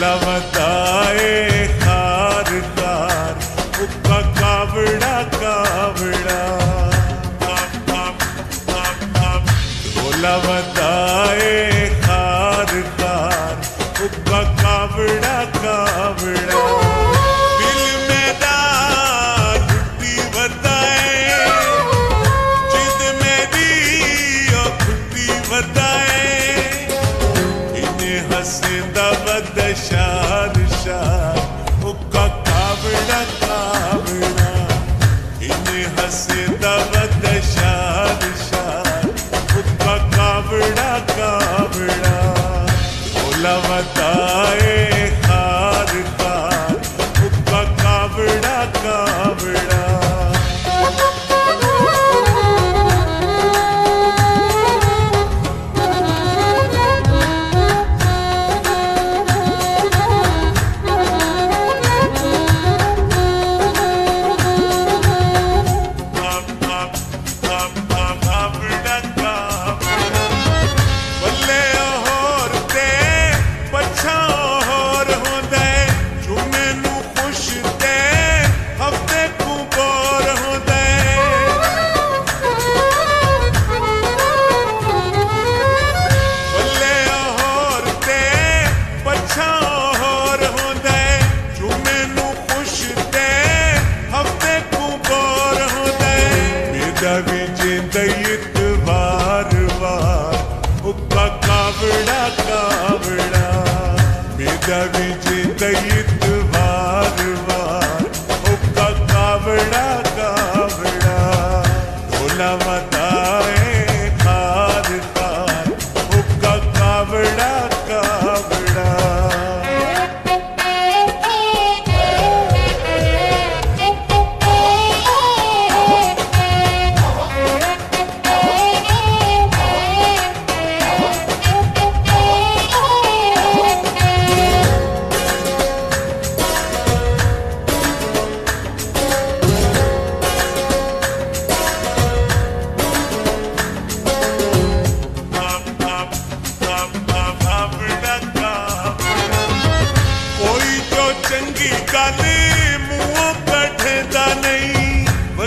levantar. paixão.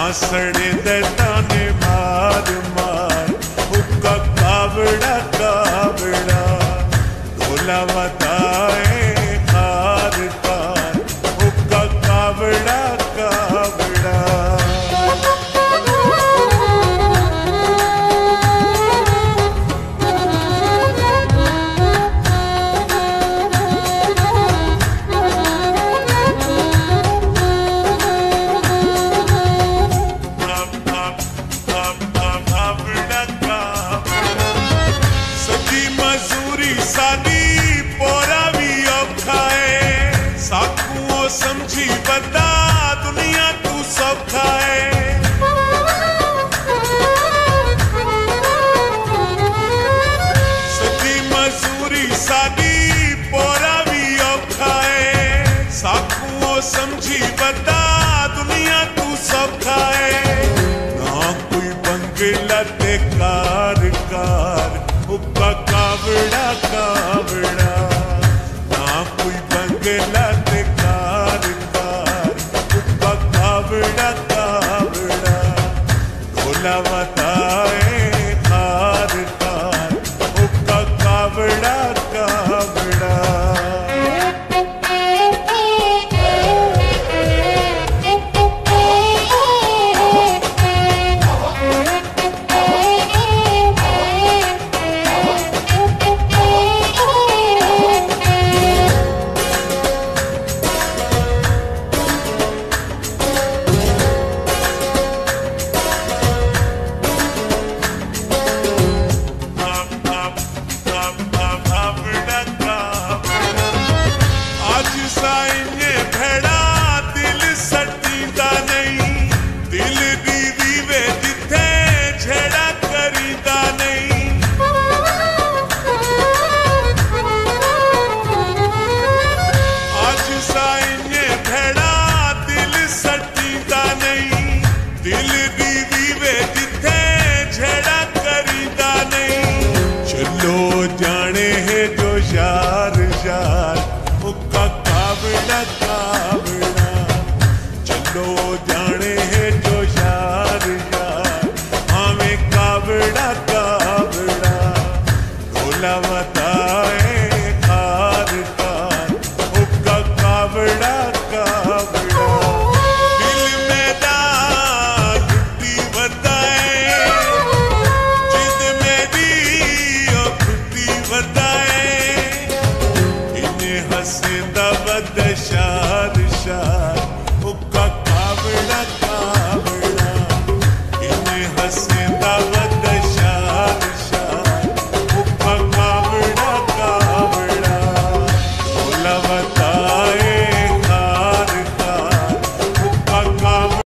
आसण दताने भार मा முப்ப காவிழா காவிழா நான் போய் பங்களாத்து காரு கார் முப்ப காவிழா காவிழா கொலவதா Sayın